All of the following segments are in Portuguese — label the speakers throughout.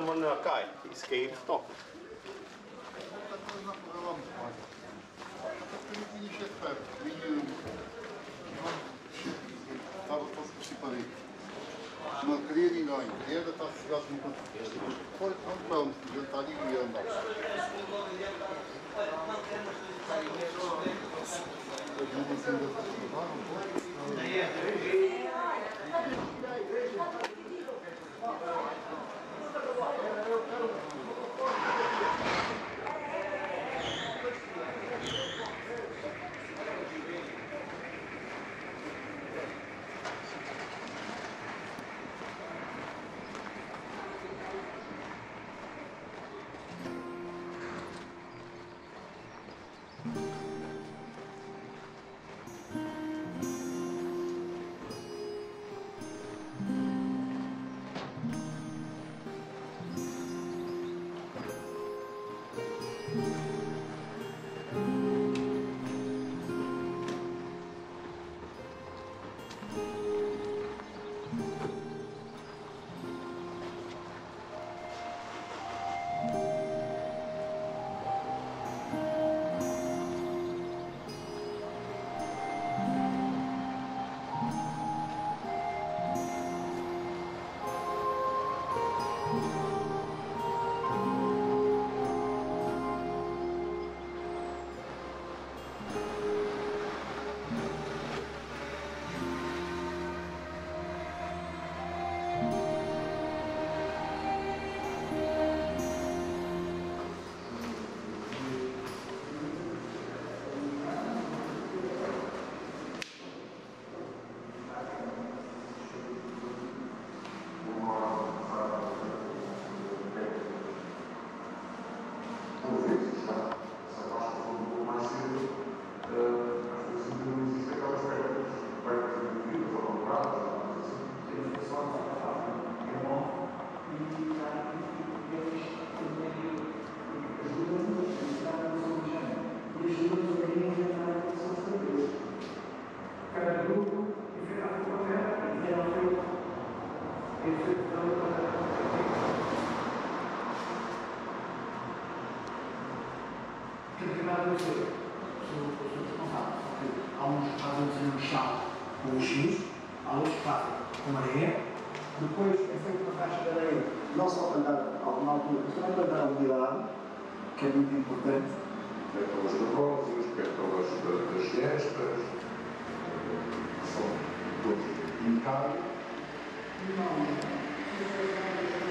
Speaker 1: Många kaj i skrifter.
Speaker 2: Tak można połamać. A to wtedy nie się pewnie. Minimum. Albo to przypadek. No, clearing line. Nie, to ta zgadza. To jest on pełny, że ta
Speaker 3: Determinado eu sei, sou, sou responsável. Há uns que fazem desenho de chão com o X, há outros que fazem com areia, depois é feita uma caixa de areia, não só para dar alguma altura, mas também para dar umidade, que é muito importante.
Speaker 4: pétalas de rosas, pétalas da- das gestas, que são todos pintados.
Speaker 5: Thank you.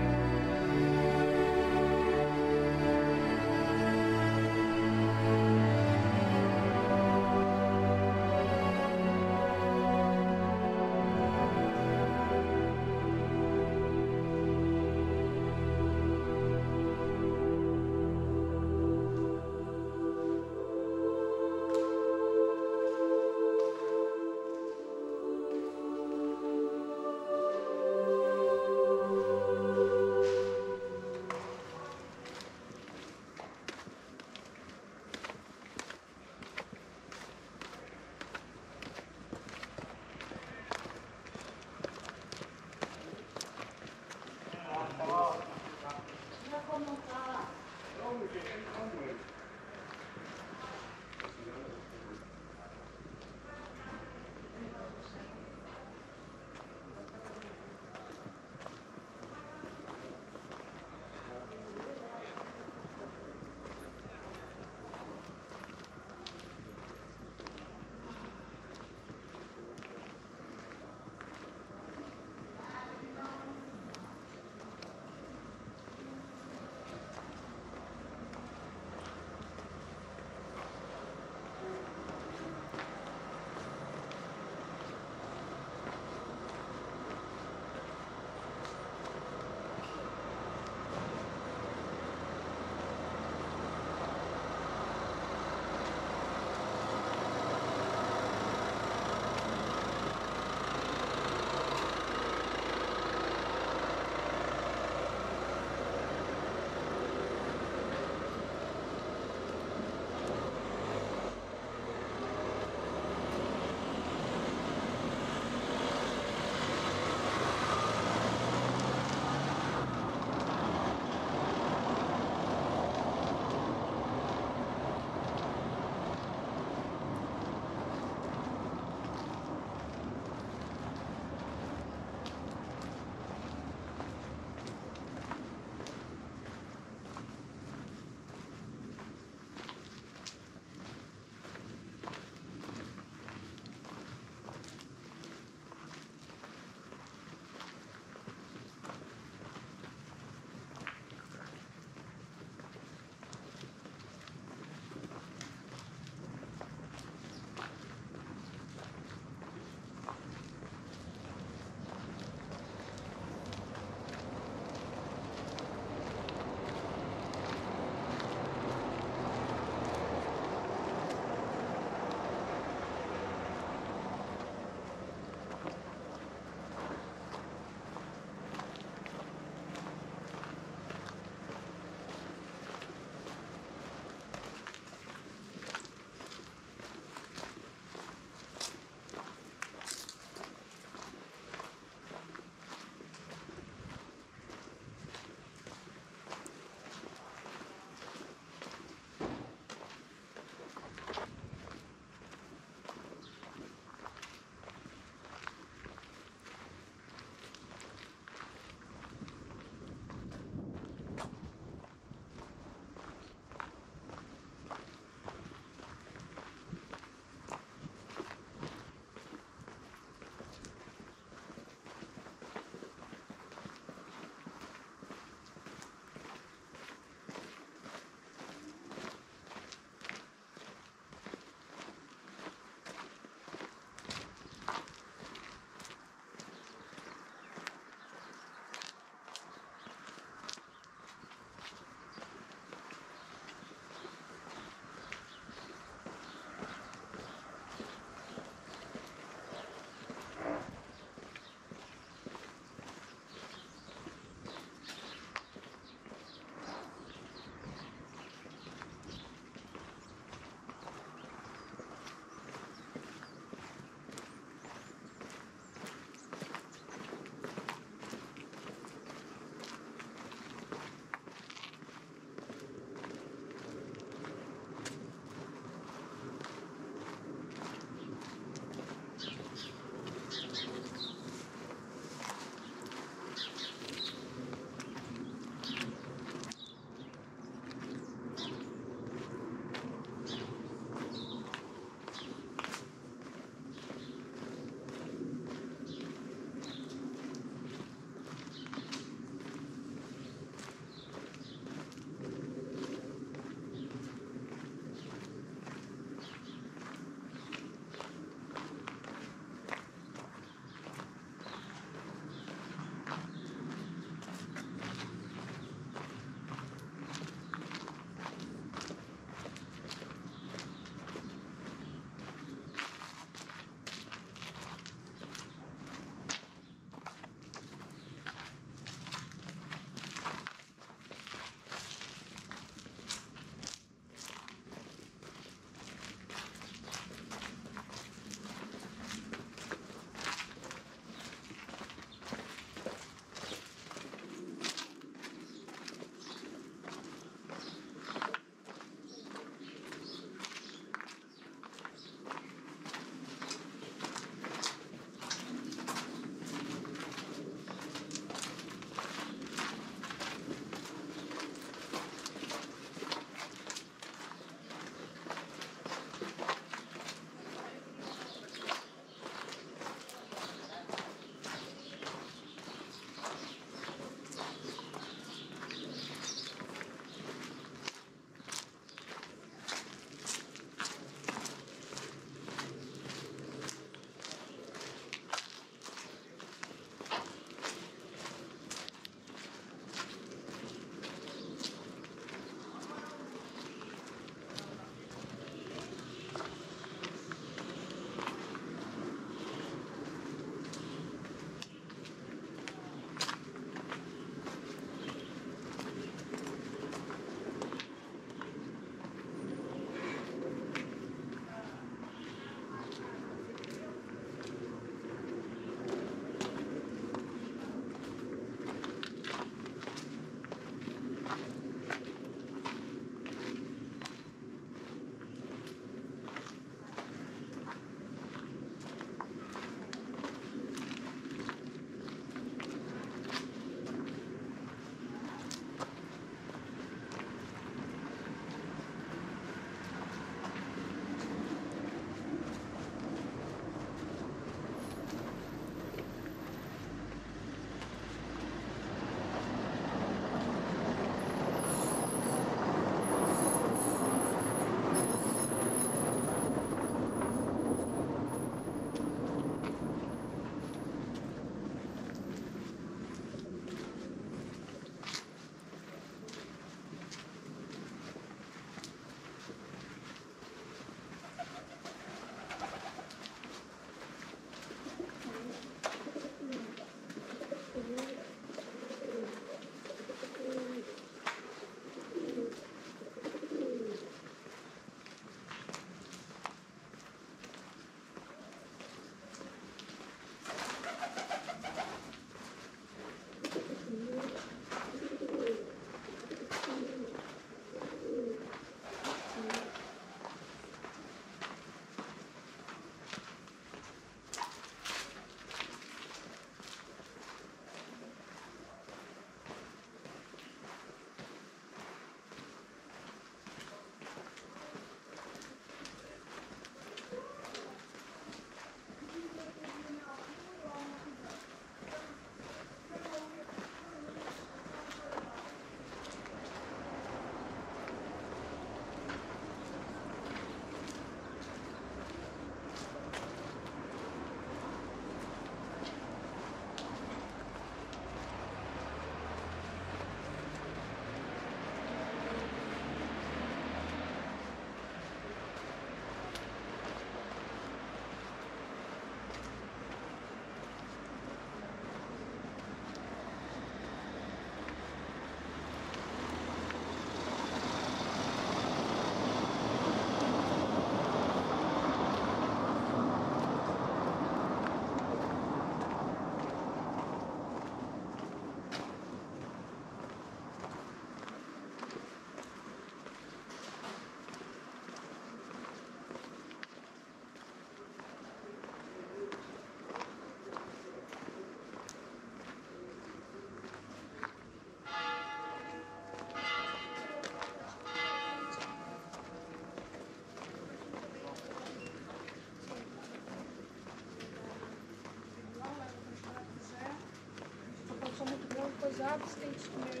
Speaker 5: job station